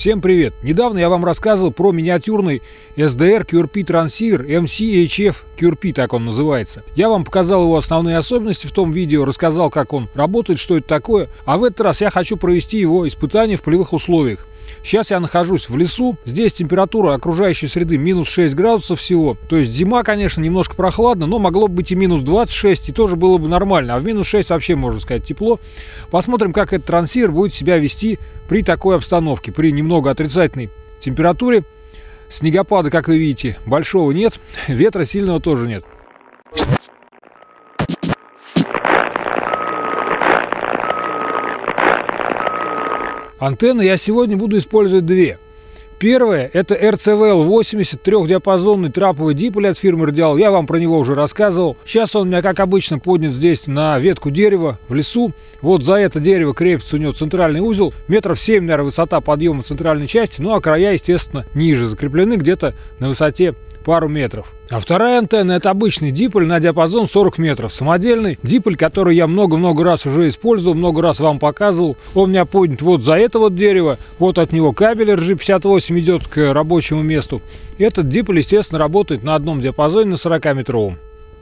Всем привет! Недавно я вам рассказывал про миниатюрный SDR QRP трансивер MCHF QRP, так он называется. Я вам показал его основные особенности в том видео, рассказал, как он работает, что это такое. А в этот раз я хочу провести его испытание в полевых условиях. Сейчас я нахожусь в лесу. Здесь температура окружающей среды минус 6 градусов всего. То есть зима, конечно, немножко прохладно, но могло бы быть и минус 26, и тоже было бы нормально. А в минус 6 вообще, можно сказать, тепло. Посмотрим, как этот трансивер будет себя вести при такой обстановке, при немного отрицательной температуре. Снегопада, как вы видите, большого нет, ветра сильного тоже нет. Антенны я сегодня буду использовать две. Первое – это RCVL 80 трехдиапазонный траповый диполь от фирмы Radial. Я вам про него уже рассказывал. Сейчас он у меня, как обычно, поднят здесь на ветку дерева в лесу. Вот за это дерево крепится у него центральный узел. Метров 7, наверное, высота подъема центральной части. Ну а края, естественно, ниже закреплены где-то на высоте пару метров. А вторая антенна это обычный диполь на диапазон 40 метров. Самодельный диполь, который я много-много раз уже использовал, много раз вам показывал. Он у меня поднят вот за это вот дерево. Вот от него кабель RG58 идет к рабочему месту. Этот диполь, естественно, работает на одном диапазоне на 40-метровом.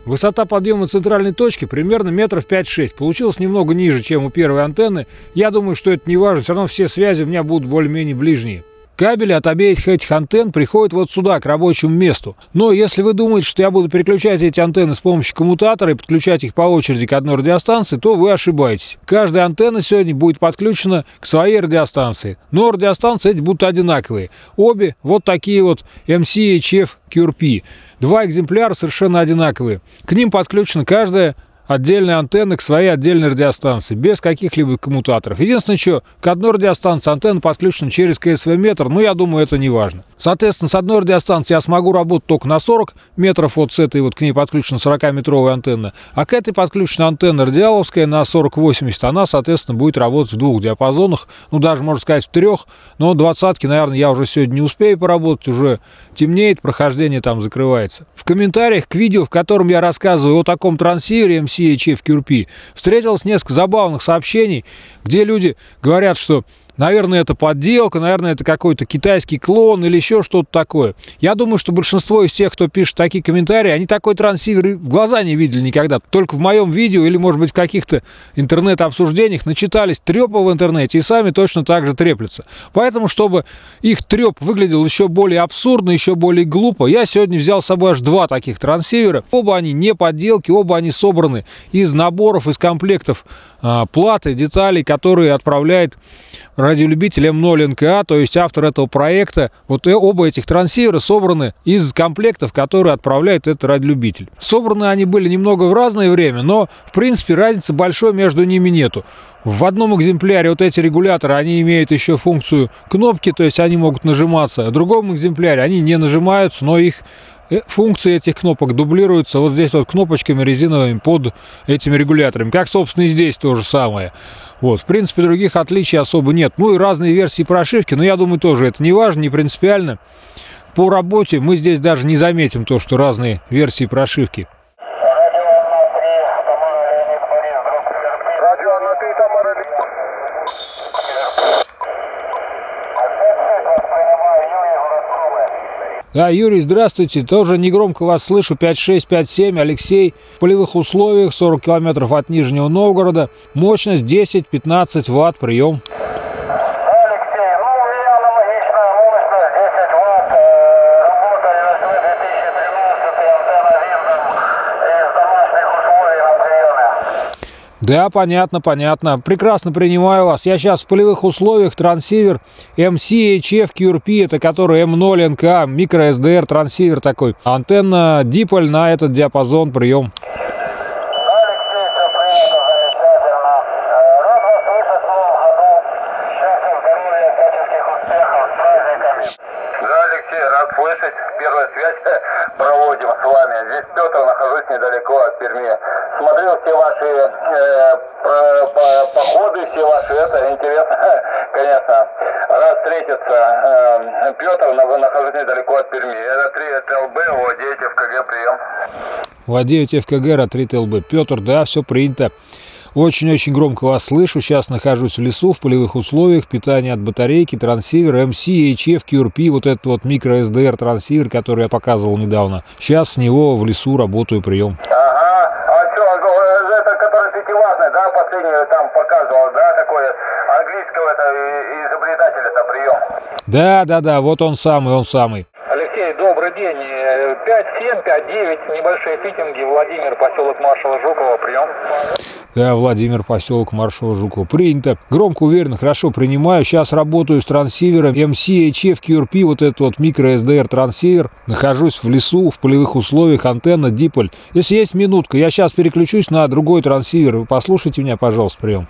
Высота подъема центральной точки примерно метров 5-6. Получилось немного ниже, чем у первой антенны. Я думаю, что это не важно, все равно все связи у меня будут более-менее ближние. Кабели от обеих этих антенн приходят вот сюда, к рабочему месту. Но если вы думаете, что я буду переключать эти антенны с помощью коммутатора и подключать их по очереди к одной радиостанции, то вы ошибаетесь. Каждая антенна сегодня будет подключена к своей радиостанции. Но радиостанции эти будут одинаковые. Обе вот такие вот MCHF QRP. Два экземпляра совершенно одинаковые. К ним подключена каждая отдельные антенны к своей отдельной радиостанции, без каких-либо коммутаторов. Единственное, что к одной радиостанции антенна подключена через КСВ-метр, но я думаю, это не важно. Соответственно, с одной радиостанции я смогу работать только на 40 метров, вот с этой вот к ней подключена 40-метровая антенна, а к этой подключена антенна радиаловская на 40-80, она, соответственно, будет работать в двух диапазонах, ну, даже, можно сказать, в трех, но двадцатки, наверное, я уже сегодня не успею поработать, уже темнеет, прохождение там закрывается. В комментариях к видео, в котором я рассказываю о таком трансивере MC CHF QRP, встретилось несколько забавных сообщений, где люди говорят, что Наверное, это подделка, наверное, это какой-то китайский клон или еще что-то такое. Я думаю, что большинство из тех, кто пишет такие комментарии, они такой трансивер в глаза не видели никогда. Только в моем видео или, может быть, в каких-то интернет-обсуждениях начитались трепа в интернете и сами точно так же треплются. Поэтому, чтобы их треп выглядел еще более абсурдно, еще более глупо, я сегодня взял с собой аж два таких трансивера. Оба они не подделки, оба они собраны из наборов, из комплектов а, платы, деталей, которые отправляет радиолюбитель М0 НКА, то есть автор этого проекта. Вот оба этих трансивера собраны из комплектов, которые отправляет этот радиолюбитель. Собраны они были немного в разное время, но в принципе разницы большой между ними нету. В одном экземпляре вот эти регуляторы, они имеют еще функцию кнопки, то есть они могут нажиматься. В другом экземпляре они не нажимаются, но их Э, функции этих кнопок дублируются вот здесь вот кнопочками резиновыми под этими регуляторами. Как, собственно, и здесь то же самое. Вот, в принципе, других отличий особо нет. Ну и разные версии прошивки, но я думаю, тоже это не важно, не принципиально. По работе мы здесь даже не заметим то, что разные версии прошивки. Да, Юрий, здравствуйте. Тоже негромко вас слышу. 5-6-5-7. Алексей. В полевых условиях 40 километров от Нижнего Новгорода. Мощность 10-15 ватт. Прием. Да, понятно, понятно. Прекрасно принимаю вас. Я сейчас в полевых условиях трансивер MCHF QRP, это который M0 NK, микро SDR трансивер такой. Антенна диполь на этот диапазон прием. В9 ФКГ от РИТЛБ. Петр, да, все принято. Очень-очень громко вас слышу. Сейчас нахожусь в лесу, в полевых условиях. Питание от батарейки, трансивер, MC, HF, QRP. Вот этот вот микро SDR трансивер, который я показывал недавно. Сейчас с него в лесу работаю прием. Ага. А что, а, ну, э, это который пятиватный, да, последний там показывал, да, такой английского это э, изобретателя-то прием? Да, да, да, вот он самый, он самый. День. 5-7, 5-9, небольшие фитинги, Владимир, поселок Маршала Жукова, прием. Да, Владимир, поселок Маршала Жукова. Принято. Громко, уверенно, хорошо принимаю. Сейчас работаю с трансивером MC, HF, QRP, вот этот вот микро SDR трансивер. Нахожусь в лесу, в полевых условиях, антенна, диполь. Если есть минутка, я сейчас переключусь на другой трансивер. Вы послушайте меня, пожалуйста, прием.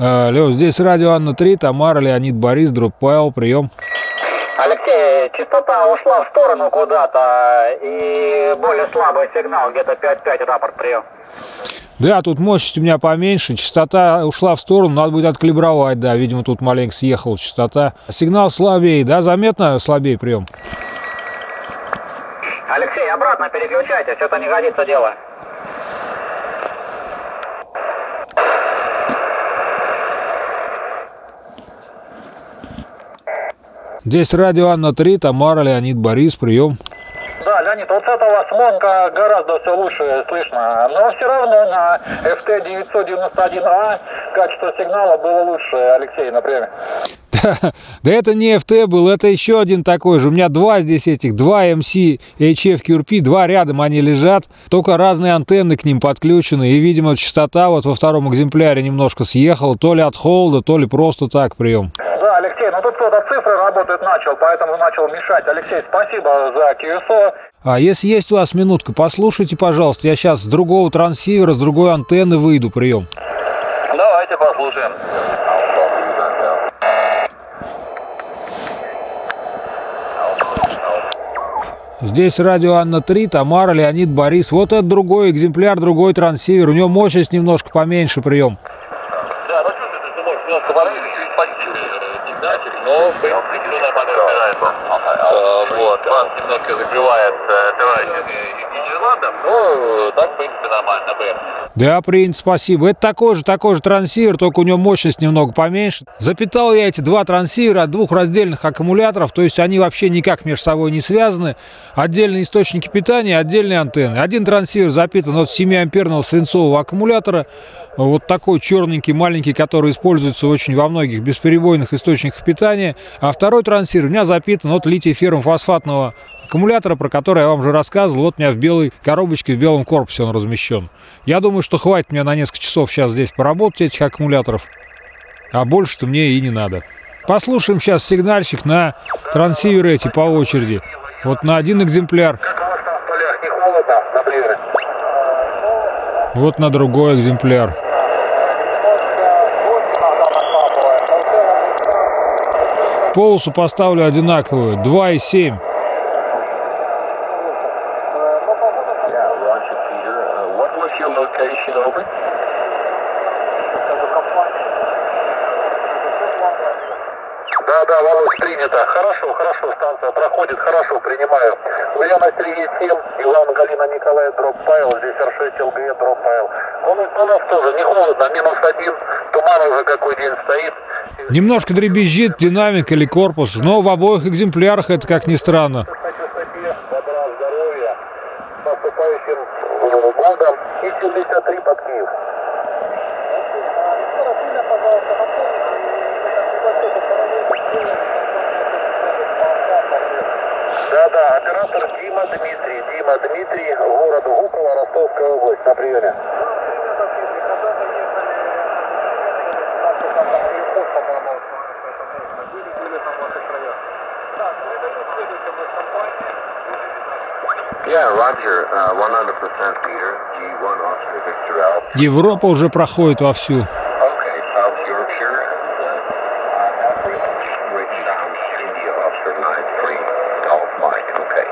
Алло, здесь радио Анна-3, Тамара, Леонид Борис, Дроп Павел, прием. Алексей, частота ушла в сторону куда-то и более слабый сигнал, где-то 5-5, рапорт прием. Да, тут мощность у меня поменьше, частота ушла в сторону, надо будет откалибровать, да, видимо, тут маленько съехала частота. Сигнал слабее, да, заметно слабее прием? Алексей, обратно переключайтесь, это не годится дело. Здесь радио Анна-3, Тамара, Леонид Борис, прием. Да, Леонид, вот с этого смонка гораздо все лучше слышно. Но все равно на FT991A качество сигнала было лучше, Алексей, например. Да, да это не FT был, это еще один такой же. У меня два здесь этих, два MC HF QRP, два рядом они лежат, только разные антенны к ним подключены. И, видимо, частота вот во втором экземпляре немножко съехала, то ли от холода, то ли просто так прием. Да, Алексей, ну тут кто-то цифры работать начал, поэтому начал мешать. Алексей, спасибо за QSO. А если есть у вас минутка, послушайте, пожалуйста, я сейчас с другого трансивера, с другой антенны выйду, прием. Давайте послушаем. Здесь радио Анна-3, Тамара, Леонид Борис. Вот это другой экземпляр, другой трансивер. У него мощность немножко поменьше, прием. Да, ну что ты, ты можешь немножко параллели, чуть потише издатель, но в принципе все нормально разбирается. Э, Вот, вас закрывает э, товарищ из Нидерландов, но так, в принципе, нормально, Б. Да, принято, спасибо. Это такой же, такой же трансивер, только у него мощность немного поменьше. Запитал я эти два трансивера от двух раздельных аккумуляторов, то есть они вообще никак между собой не связаны. Отдельные источники питания, отдельные антенны. Один трансивер запитан от 7-амперного свинцового аккумулятора, вот такой черненький, маленький, который используется очень во многих бесперебойных источниках питания. А второй трансивер у меня запитан от литий-феррум-фосфатного аккумулятора, про который я вам уже рассказывал. Вот у меня в белой коробочке, в белом корпусе он размещен. Я думаю, что хватит мне на несколько часов сейчас здесь поработать этих аккумуляторов, а больше-то мне и не надо. Послушаем сейчас сигнальщик на трансиверы эти по очереди. Вот на один экземпляр, вот на другой экземпляр. Полосу поставлю одинаковую, 2,7. Yeah, Roger, Peter. Uh, what was your location, over? Да, да, Володь, принято. Хорошо, хорошо, станция проходит, хорошо, принимаю. Ульяна Сергей 7, Иван Галина Николай Дроппайл, здесь R6 ЛГЕ Дроппайл. Он у нас тоже не холодно, минус один, туман уже какой день стоит. Немножко дребезжит динамик или корпус, но в обоих экземплярах это как ни странно. Э, годом и 73 под Киев. Да, да, оператор Дима Дмитрий. Дима Дмитрий, город Гуково, Ростовская область, на приеме. Yeah, Roger, uh, 100% Европа уже проходит вовсю. Okay, South Yorkshire, uh, Rich Sound, India Oscar 9-3, Golf Mike, okay.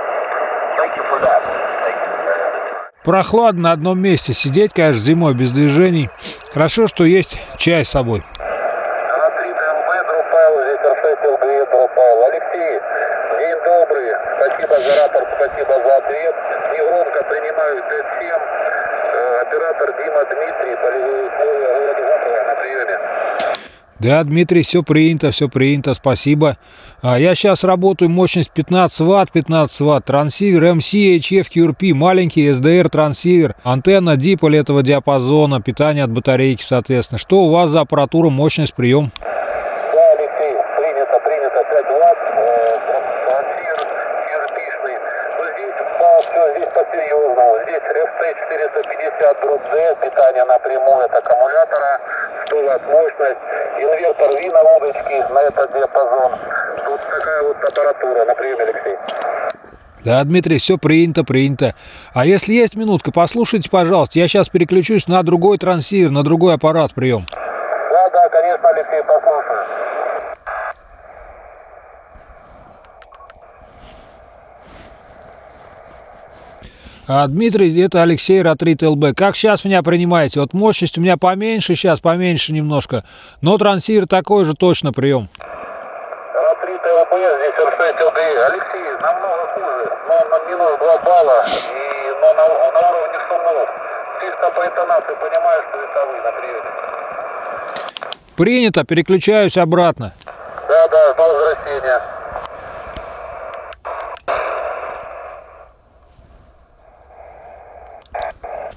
Thank you for Павел, Павел. Алексей, день добрый. Спасибо за рапорт, спасибо за ответ. Негромко принимаю Т-7. Э, оператор Дима Дмитрий, полевые условия города Запада на приеме. Да, Дмитрий, все принято, все принято, спасибо. А я сейчас работаю, мощность 15 ватт, 15 ватт, трансивер MC HF QRP, маленький SDR трансивер, антенна диполь этого диапазона, питание от батарейки, соответственно. Что у вас за аппаратура, мощность, прием? V на удочке на этот диапазон. Тут такая вот аппаратура на приеме, Алексей. Да, Дмитрий, все принято, принято. А если есть минутка, послушайте, пожалуйста, я сейчас переключусь на другой трансивер, на другой аппарат, прием. Да, да, конечно, Алексей, послушаю. А, Дмитрий, это Алексей Ратрит ЛБ. Как сейчас меня принимаете? Вот мощность у меня поменьше сейчас, поменьше немножко. Но трансивер такой же точно прием. Ратрит ЛП, здесь РФ ЛДИ. Алексей, намного хуже. Но на минус 2 балла, и, но на, на уровне шумов. Чисто по интонации понимаю, что это вы на приеме. Принято, переключаюсь обратно. Да, да, до возвращения.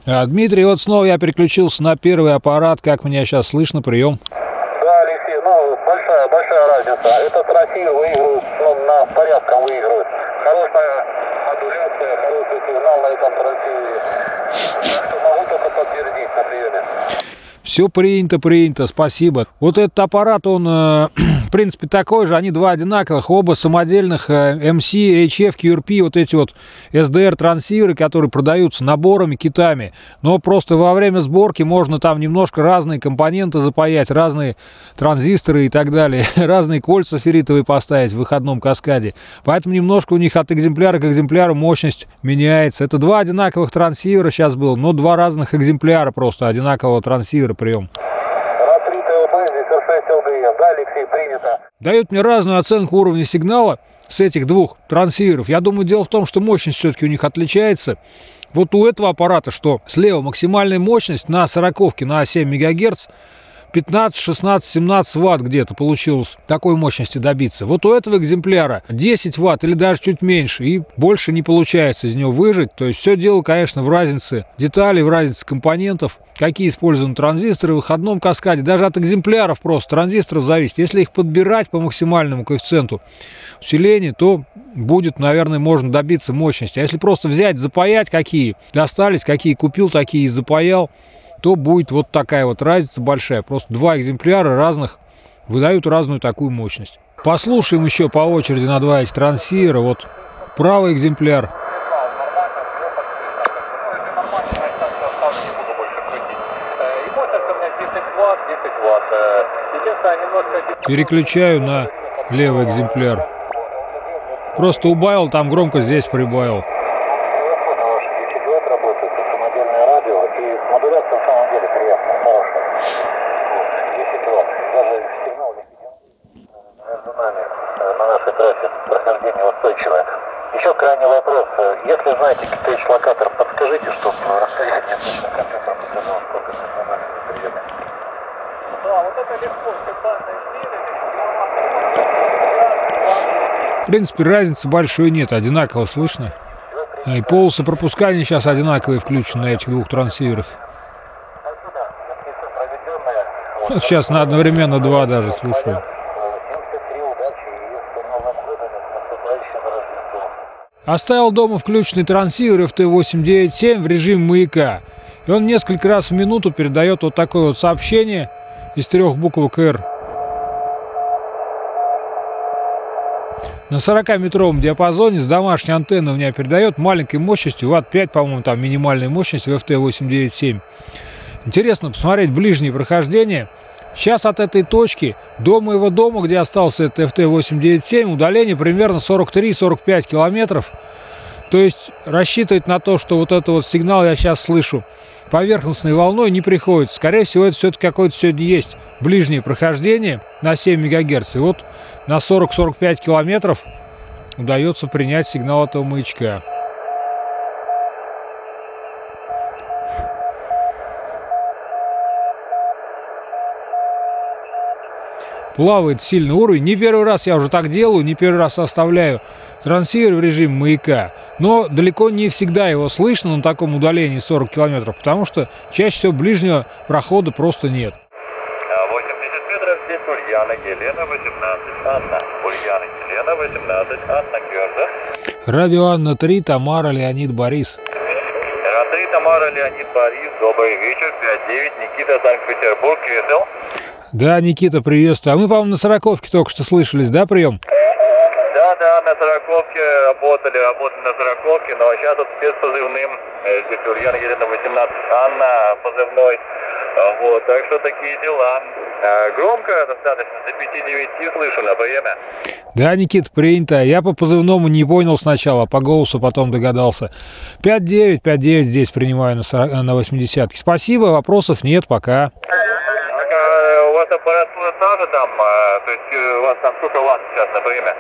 Дмитрий, вот снова я переключился на первый аппарат. Как меня сейчас слышно? Прием. Да, Алексей, ну, большая, большая разница. Этот Россия выигрывает, ну, на порядком выигрывает. Хорошая модуляция, хороший сигнал на этом трансивере. Так что могу только подтвердить на приеме. Все принято, принято, спасибо. Вот этот аппарат, он, э, в принципе, такой же. Они два одинаковых, оба самодельных MC, HF, QRP, вот эти вот SDR трансиверы, которые продаются наборами, китами. Но просто во время сборки можно там немножко разные компоненты запаять, разные транзисторы и так далее, разные кольца ферритовые поставить в выходном каскаде. Поэтому немножко у них от экземпляра к экземпляру мощность меняется. Это два одинаковых трансивера сейчас было, но два разных экземпляра просто одинакового трансивера прием. Дают мне разную оценку уровня сигнала с этих двух трансиверов. Я думаю, дело в том, что мощность все-таки у них отличается. Вот у этого аппарата, что слева максимальная мощность на 40 на 7 МГц, 15, 16, 17 ватт где-то получилось такой мощности добиться. Вот у этого экземпляра 10 ватт или даже чуть меньше, и больше не получается из него выжить. То есть все дело, конечно, в разнице деталей, в разнице компонентов, какие используют транзисторы в выходном каскаде. Даже от экземпляров просто транзисторов зависит. Если их подбирать по максимальному коэффициенту усиления, то будет, наверное, можно добиться мощности. А если просто взять, запаять, какие достались, какие купил, такие и запаял, то будет вот такая вот разница большая. Просто два экземпляра разных выдают разную такую мощность. Послушаем еще по очереди на два эти трансивера. Вот правый экземпляр. Переключаю на левый экземпляр. Просто убавил, там громко здесь прибавил. работает, это самодельное радио, и модуляция на самом деле приятная, хорошая. Вот, 10 ватт. Даже сигнал не между нами э, на нашей трассе прохождение устойчивое. Еще крайний вопрос. Э, Если знаете КТХ-локатор, подскажите, чтобы расстояние точно компьютер показал, сколько национальных на приеме. Да, вот это легко, специально измерили. В принципе, разницы большой нет, одинаково слышно. А И полосы пропускания сейчас одинаковые включены на этих двух трансиверах. Вот сейчас на одновременно два даже слушаю. 73 удачи и с Новым годом, и с наступающим Рождеством. Оставил дома включенный трансивер FT897 в режим маяка. И он несколько раз в минуту передает вот такое вот сообщение из трех буквок R. На 40-метровом диапазоне с домашней антенны у меня передает маленькой мощностью, ватт 5, по-моему, там минимальная мощность в FT897. Интересно посмотреть ближние прохождения. Сейчас от этой точки до моего дома, где остался этот FT897, удаление примерно 43-45 километров. То есть рассчитывать на то, что вот этот вот сигнал я сейчас слышу поверхностной волной не приходится. Скорее всего, это все-таки какое-то сегодня есть ближнее прохождение на 7 МГц. И вот на 40-45 километров удается принять сигнал этого маячка. Плавает сильный уровень. Не первый раз я уже так делаю, не первый раз оставляю трансивер в режиме маяка. Но далеко не всегда его слышно на таком удалении 40 километров, потому что чаще всего ближнего прохода просто нет. 80 метров, здесь Ульяна, Елена, 18, Анна. Ульяна, Елена, 18, Анна, Герда. Радио Анна 3, Тамара, Леонид, Борис. Андрей, Тамара, Леонид, Борис, добрый вечер, 5-9, Никита, Санкт-Петербург, КСЛ. Да, Никита, приветствую. А мы, по-моему, на сороковке только что слышались, да, прием? Да, да, на сороковке работали, работали на сороковке, но сейчас вот спецпозывным, э, здесь Ульяна, Елена, 18, Анна, позывной. А, Вот, так что такие дела. А, Громко достаточно, до 5-9 слышу на время. Да, Никита, принято. Я по позывному не понял сначала, по голосу потом догадался. 5-9, 5-9 здесь принимаю на, 40, на 80 Спасибо, вопросов нет, пока. Так, а, у вас аппаратура та же там, а, то есть э, у вас там сколько ватт сейчас на время?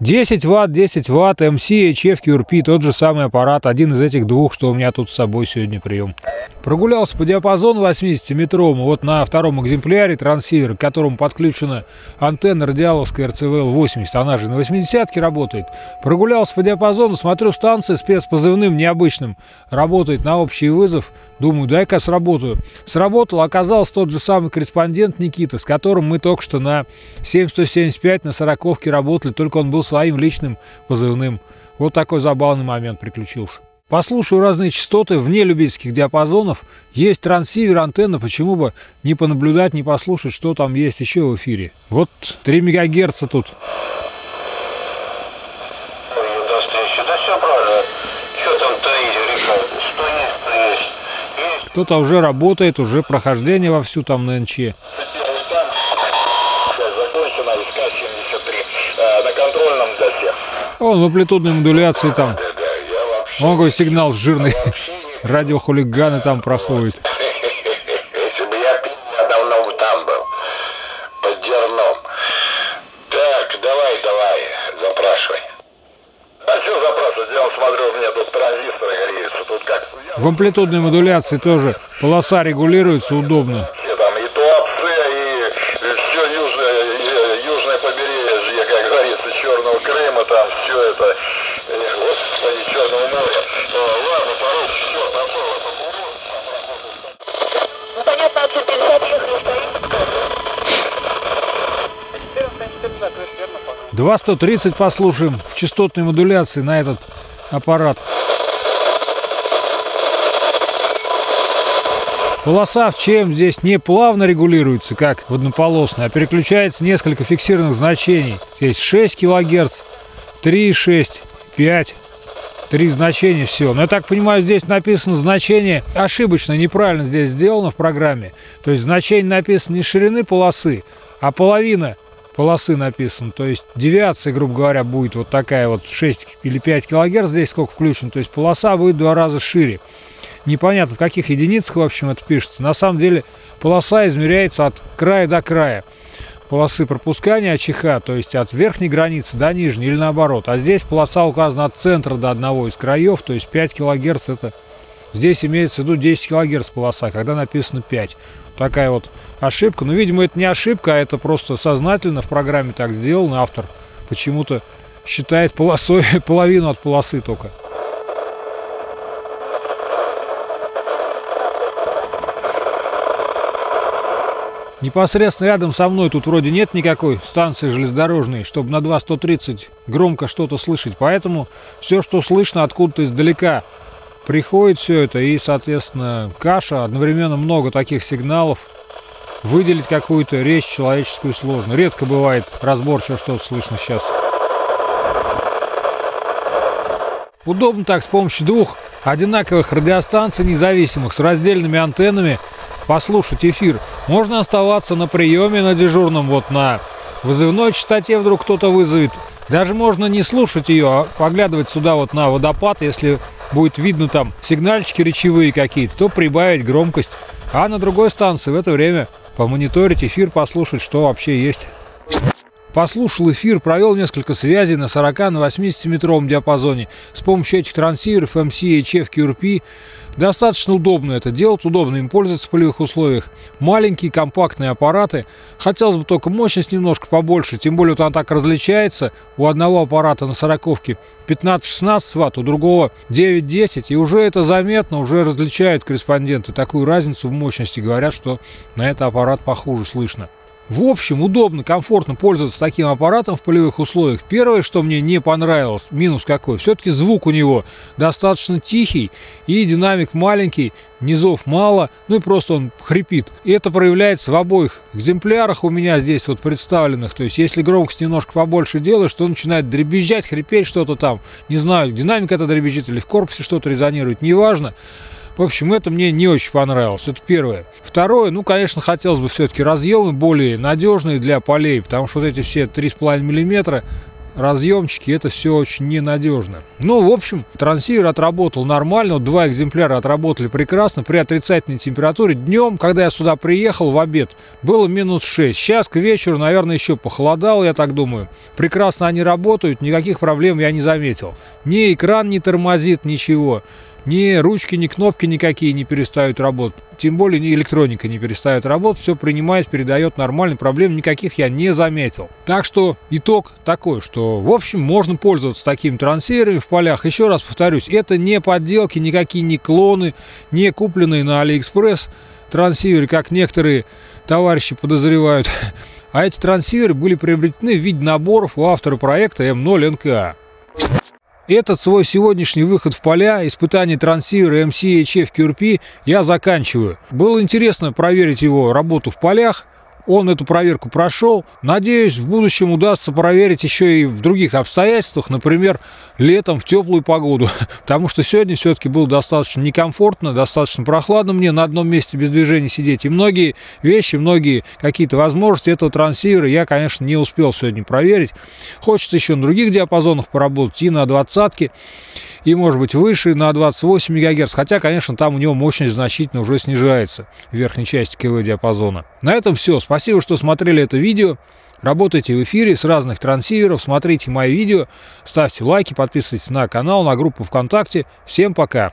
10 ватт, 10 ватт, MC, HF, QRP, тот же самый аппарат, один из этих двух, что у меня тут с собой сегодня прием. Прогулялся по диапазону 80-метровому, вот на втором экземпляре трансивер, к которому подключена антенна радиаловская RCVL-80, она же на 80-ке работает. Прогулялся по диапазону, смотрю, станция спецпозывным необычным работает на общий вызов, думаю, дай-ка сработаю. Сработал, оказался тот же самый корреспондент Никита, с которым мы только что на 7175 на 40-ке работали, только он был своим личным позывным. Вот такой забавный момент приключился. Послушаю разные частоты вне любительских диапазонов. Есть трансивер, антенна, почему бы не понаблюдать, не послушать, что там есть еще в эфире. Вот 3 мегагерца тут. Кто-то уже работает, уже прохождение вовсю там на НЧ. Сейчас закончено, искать 73. на контрольном для всех. Он в амплитудной модуляции там. Да, да, я вообще... Он какой сигнал жирный. Радиохулиганы там проходят. Если бы я пил, я давно бы там был. Под дерном. Так, давай, давай, запрашивай. А что запрашивать? Я смотрю, у меня тут транзисторы греются. Тут как В амплитудной модуляции тоже полоса регулируется удобно. там все Крыма, там все это, э, господи, Черного моря. О, ладно, порог, все, пошел, Ну, понятно, от 150 ехали, стоит. 14 то есть верно, по-моему. 2130 послушаем в частотной модуляции на этот аппарат. Полоса в чем здесь не плавно регулируется, как в однополосной, а переключается несколько фиксированных значений. Есть 6 кГц, 3,6, 5, Три значения все. Но я так понимаю, здесь написано значение ошибочно, неправильно здесь сделано в программе. То есть значение написано не ширины полосы, а половина полосы написано. То есть девиация, грубо говоря, будет вот такая вот 6 или 5 килогерц здесь сколько включено. То есть полоса будет в два раза шире. Непонятно, в каких единицах, в общем, это пишется. На самом деле полоса измеряется от края до края полосы пропускания АЧХ, то есть от верхней границы до нижней или наоборот. А здесь полоса указана от центра до одного из краев, то есть 5 кГц это... Здесь имеется в виду 10 кГц полоса, когда написано 5. Такая вот ошибка. Но, видимо, это не ошибка, а это просто сознательно в программе так сделано. Автор почему-то считает полосой половину от полосы только. Непосредственно рядом со мной тут вроде нет никакой станции железнодорожной, чтобы на 2130 громко что-то слышать. Поэтому все, что слышно откуда-то издалека, приходит все это. И, соответственно, каша, одновременно много таких сигналов. Выделить какую-то речь человеческую сложно. Редко бывает разборчиво что-то слышно сейчас. Удобно так с помощью двух одинаковых радиостанций независимых с раздельными антеннами послушать эфир. Можно оставаться на приеме на дежурном, вот на вызывной частоте вдруг кто-то вызовет. Даже можно не слушать ее, а поглядывать сюда вот на водопад, если будет видно там сигнальчики речевые какие-то, то прибавить громкость. А на другой станции в это время помониторить эфир, послушать, что вообще есть. Послушал эфир, провел несколько связей на 40 на 80 метровом диапазоне с помощью этих трансиверов MC, HF, QRP. Достаточно удобно это делать, удобно им пользоваться в полевых условиях. Маленькие компактные аппараты. Хотелось бы только мощность немножко побольше, тем более вот она так различается. У одного аппарата на сороковке 15-16 ватт, у другого 9-10. И уже это заметно, уже различают корреспонденты такую разницу в мощности. Говорят, что на этот аппарат похуже слышно. В общем, удобно, комфортно пользоваться таким аппаратом в полевых условиях. Первое, что мне не понравилось, минус какой, все-таки звук у него достаточно тихий и динамик маленький, низов мало, ну и просто он хрипит. И это проявляется в обоих экземплярах у меня здесь вот представленных. То есть, если громкость немножко побольше делаешь, то начинает дребезжать, хрипеть что-то там. Не знаю, динамика это дребезжит или в корпусе что-то резонирует, неважно. В общем, это мне не очень понравилось. Это первое. Второе, ну, конечно, хотелось бы все-таки разъемы более надежные для полей, потому что вот эти все 3,5 миллиметра разъемчики, это все очень ненадежно. Ну, в общем, трансивер отработал нормально, вот два экземпляра отработали прекрасно при отрицательной температуре. Днем, когда я сюда приехал в обед, было минус 6. Сейчас к вечеру, наверное, еще похолодало, я так думаю. Прекрасно они работают, никаких проблем я не заметил. Ни экран не тормозит, ничего ни ручки, ни кнопки никакие не перестают работать. Тем более ни электроника не перестает работать. Все принимает, передает нормально. Проблем никаких я не заметил. Так что итог такой, что в общем можно пользоваться такими трансейерами в полях. Еще раз повторюсь, это не подделки, никакие не клоны, не купленные на Алиэкспресс трансиверы, как некоторые товарищи подозревают. А эти трансиверы были приобретены в виде наборов у автора проекта M0NKA. Этот свой сегодняшний выход в поля, испытание трансивера MCHF QRP я заканчиваю. Было интересно проверить его работу в полях, он эту проверку прошел. Надеюсь, в будущем удастся проверить еще и в других обстоятельствах, например, летом в теплую погоду. Потому что сегодня все-таки было достаточно некомфортно, достаточно прохладно мне на одном месте без движения сидеть. И многие вещи, многие какие-то возможности этого трансивера я, конечно, не успел сегодня проверить. Хочется еще на других диапазонах поработать и на двадцатке и, может быть, выше на 28 МГц. Хотя, конечно, там у него мощность значительно уже снижается в верхней части КВ диапазона. На этом все. Спасибо, что смотрели это видео. Работайте в эфире с разных трансиверов, смотрите мои видео, ставьте лайки, подписывайтесь на канал, на группу ВКонтакте. Всем пока!